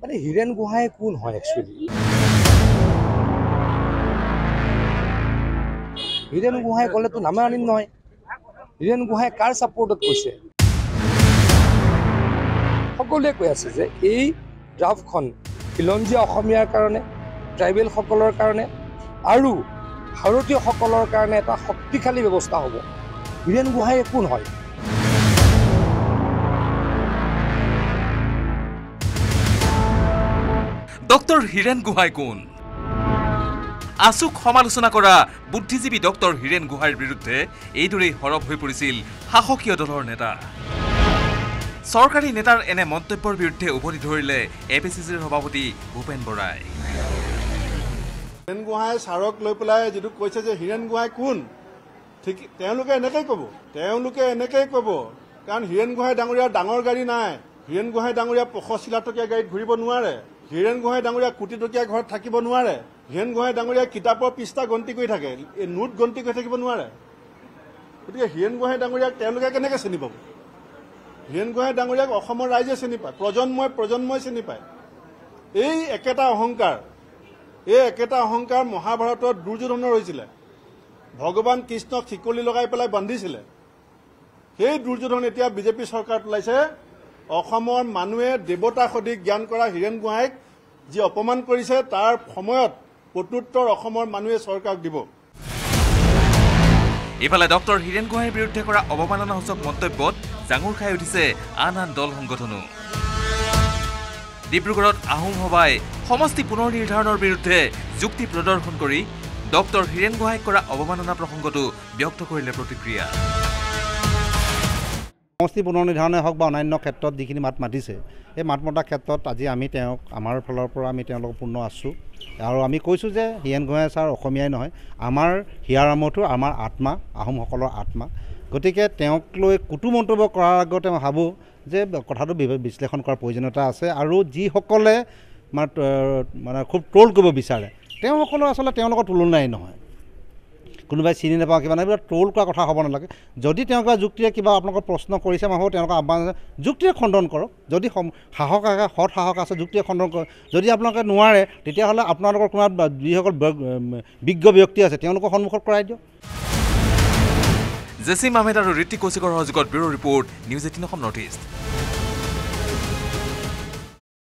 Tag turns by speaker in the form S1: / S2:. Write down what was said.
S1: মানে হীৰেণ গোহাঁই কোন হয় একচুৱেলি হীৰেণ গোহাঁই ক'লেতো নামে আনিম নহয়। হীৰেণ গোহাঁই কাৰ ছাপৰ্টত কৈছে? সকলোৱে কৈ আছে যে এই ড্ৰাফটখন খিলঞ্জীয়া অসমীয়াৰ কাৰণে ট্ৰাইবেলসকলৰ কাৰণে আৰু ভাৰতীয়সকলৰ কাৰণে এটা শক্তিশালী ব্যৱস্থা হ'ব। হীৰেণ গোহাঁই কোন হয়?
S2: ডক্টৰ হীৰেণ গোহাঁই কোন? আচুক সমালোচনা কৰা বুদ্ধিজীৱী ডক্টৰ হীৰেণ গোহাঁইৰ বিৰুদ্ধে এইদৰেই সৰব হৈ পৰিছিল শাসকীয় দলৰ নেতা। চৰকাৰী নেতাৰ এনে মন্তব্যৰ বিৰুদ্ধে উভতি ধৰিলে এ পি চি চিৰ সভাপতি ভূপেন বৰাই।
S3: হীৰেণ গোহাঁই ছাৰক লৈ পেলাই যিটো কৈছে যে হীৰেণ গোহাঁই কোন ঠিক তেওঁলোকে এনেকেই ক'ব তেওঁলোকে এনেকেই ক'ব কাৰণ হীৰেণ গোহাঁই ডাঙৰীয়াৰ ডাঙৰ গাড়ী নাই। হীৰেণ গোহাঁই ডাঙৰীয়া লাখ টকীয়া গাড়ীত ঘূৰিব নোৱাৰে। হীৰেণ গোহাঁই ডাঙৰীয়া কোটি টকীয়া ঘৰত থাকিব নোৱাৰে। হীৰেণ গোহাঁই ডাঙৰীয়া কিতাপৰ পৃষ্ঠা গন্তি কৰি থাকে। এই নোট গন্তি কৰি থাকিব নোৱাৰে। গতিকে হীৰেণ গোহাঁই ডাঙৰীয়াক তেওঁলোকে কেনেকৈ চিনি পাব? হীৰেণ গোহাঁই ডাঙৰীয়াক অসমৰ ৰাইজে চিনি পায়। প্ৰজন্মই প্ৰজন্মই চিনি পায়। এই একেটা অহংকাৰ এই একেটা অহংকাৰ মহাভাৰতত দুৰ্যোধনৰ হৈছিলে। ভগৱান কৃষ্ণক শিকলি লগাই পেলাই বান্ধিছিলে। সেই দুৰ্যোধন এতিয়া বিজেপি চৰকাৰত ওলাইছে। অসমৰ মানুহে দেৱতা সদৃশ জ্ঞান কৰা হীৰেণ গোহাঁইক যি অপমান কৰিছে তাৰ সময়ত প্ৰত্যুত্তৰ অসমৰ মানুহে চৰকাৰক দিব।
S2: ইফালে ডক্টৰ হীৰেণ গোহাঁইৰ বিৰুদ্ধে কৰা অৱমাননাসূচক মন্তব্যত জাঙুৰ খাই উঠিছে আন আন দল সংগঠনো। ডিব্ৰুগড়ত আহোম সভাই সমষ্টি পুনৰ নিৰ্ধাৰণৰ বিৰুদ্ধে যুক্তি প্ৰদৰ্শন কৰি ডক্টৰ হীৰেণ গোহাঁইক কৰা অৱমাননা প্ৰসংগটো ব্যক্ত কৰিলে প্ৰতিক্ৰিয়া।
S4: সমষ্টি পুনৰ নিৰ্ধাৰণে হওক বা অন্যান্য ক্ষেত্ৰত যিখিনি মাত মাতিছে সেই মাত মতাৰ ক্ষেত্ৰত আজি আমি তেওঁক আমাৰ ফালৰ পৰা আমি তেওঁলোকক পূৰ্ণ আছোঁ। আৰু আমি কৈছোঁ যে হীৰেণ গোহাঁই ছাৰ অসমীয়াই নহয় আমাৰ হিয়াৰ আমঠু আমাৰ আত্মা আহোমসকলৰ আত্মা। গতিকে তেওঁক লৈ কুটু মন্তব্য কৰাৰ আগতে মই ভাবোঁ যে কথাটো বিশ্লেষণ কৰাৰ প্ৰয়োজনীয়তা আছে আৰু যিসকলে মানে খুব ট্ৰল কৰিব বিচাৰে তেওঁসকলৰ আচলতে তেওঁৰ লগত তুলনাই নহয়। কোনোবাই চিনি নাপাওঁ কিবা নাই ট্ৰল কৰা কথা হ'ব নালাগে। যদি তেওঁ কিবা যুক্তিৰে কিবা আপোনালোকৰ প্ৰশ্ন কৰিছে মই ভাবোঁ তেওঁলোকক আহ্বান যুক্তিৰে খণ্ডন কৰক। যদি সাহস আছে সৎ সাহস আছে যুক্তিৰে খণ্ডন কৰক। যদি আপোনালোকে নোৱাৰে তেতিয়াহ'লে আপোনালোকৰ কোনোবা যিসকল বিজ্ঞ ব্যক্তি আছে তেওঁলোকৰ সন্মুখত কৰাই দিয়ক।
S2: জেচিম আহমেদ আৰু ঋতিক কৌশিকৰ সহযোগত bureau' report news eighteen Assam north east.